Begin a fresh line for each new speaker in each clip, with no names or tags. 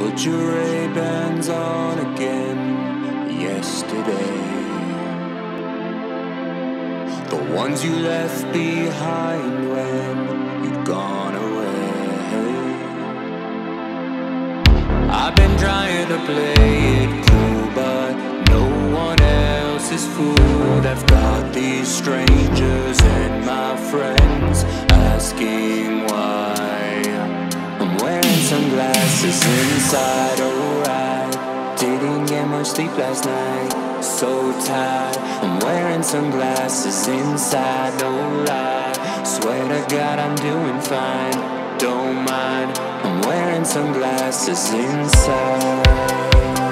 Put your Ray-Bans on again yesterday. The ones you left behind when you'd gone away. I've been trying to play it cool but no one else is fooled. I've got these strangers sunglasses inside, alright. Didn't get much sleep last night, so tired. I'm wearing sunglasses inside, no lie. Swear to God I'm doing fine, don't mind. I'm wearing sunglasses inside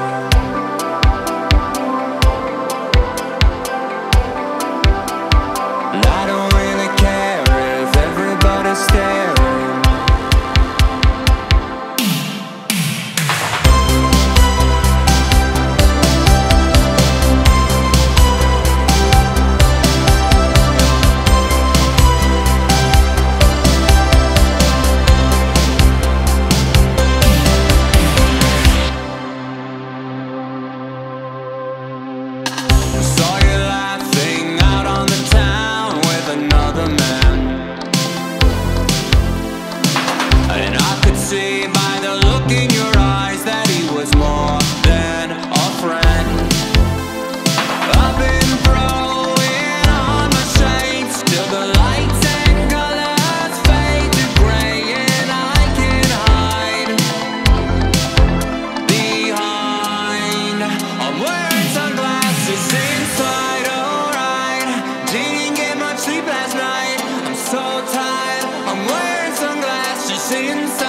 tired.